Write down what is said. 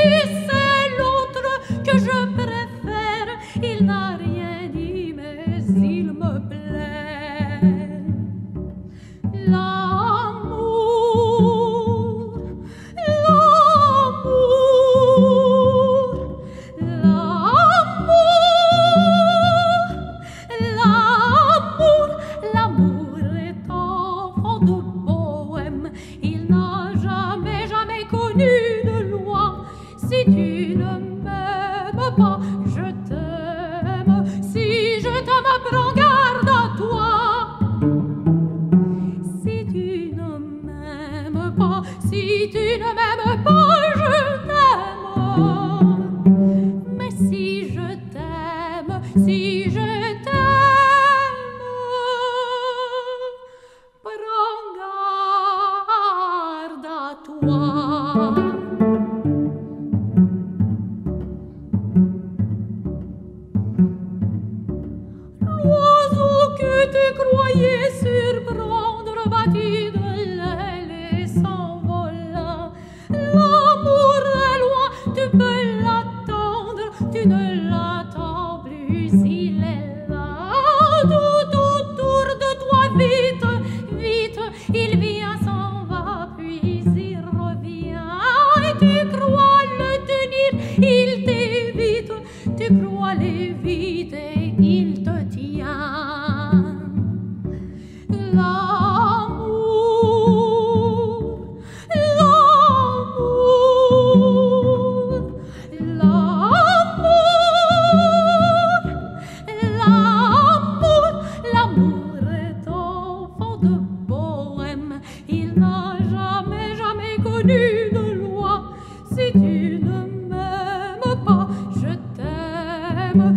si Si je t'aime, prends garde à toi. L'oiseau que tu croyais surprendre à bâtir. Si tu ne m'aimes pas, je t'aime.